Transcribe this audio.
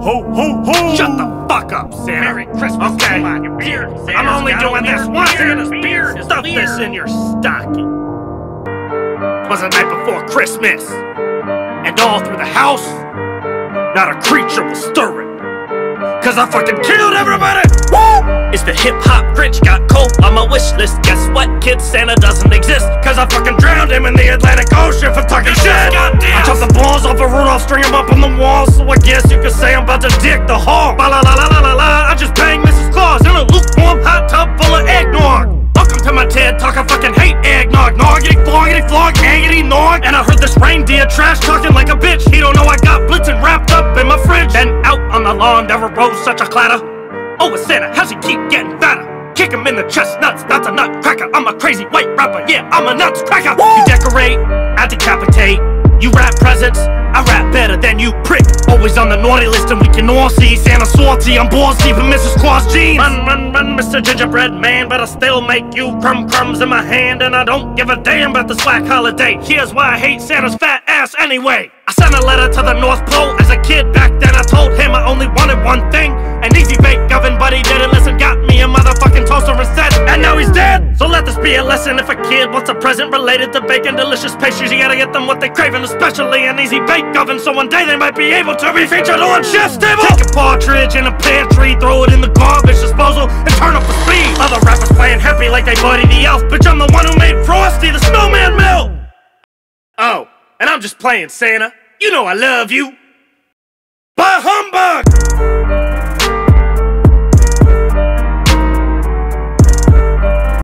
Ho, ho, ho! Shut the fuck up, Santa. Merry Christmas. Okay. On, your beard. I'm only doing this once Santa's beard Stuff this in your stocking. It was the night before Christmas, and all through the house, not a creature was stirring. Cause I fucking killed everybody! Woo! It's the hip hop Grinch got coal on my wish list. Guess what, kid? Santa doesn't exist. Cause I fucking drowned him in the Atlantic Ocean for talking shit. I chopped the balls off of Rudolph, string him up on the wall. I guess you could say I'm about to dick the hall. Ba la la la la la la. I just banged Mrs. Claus in a lukewarm hot tub full of eggnog. Welcome to my TED talk. I fucking hate eggnog. Noggity, floggity, flog, aggity, nog. And I heard this reindeer trash talking like a bitch. He don't know I got Blitzen wrapped up in my fridge. Then out on the lawn there arose such a clatter. Oh, it's Santa, how's he keep getting fatter? Kick him in the chestnuts, that's a nutcracker. I'm a crazy white rapper, yeah, I'm a nuts cracker. You decorate, I decapitate. Than you prick. Always on the naughty list, and we can all see Santa salty. I'm balls deep in Mrs. Claus jeans. Run, run, run, Mr. Gingerbread Man, but I still make you crumb crumbs in my hand, and I don't give a damn about the slack holiday. Here's why I hate Santa's fat ass anyway. I sent a letter to the North Pole as a kid back then. I told him I only wanted one thing be a lesson. If a kid wants a present related to bacon, delicious pastries, you gotta get them what they're craving, especially an easy bake oven. So one day they might be able to be featured on Chef's Table. Take a partridge in a pantry, throw it in the garbage disposal, and turn up the speed. Other rappers playing happy like they Buddy the Elf, bitch. I'm the one who made Frosty the Snowman melt. Oh, and I'm just playing Santa. You know I love you.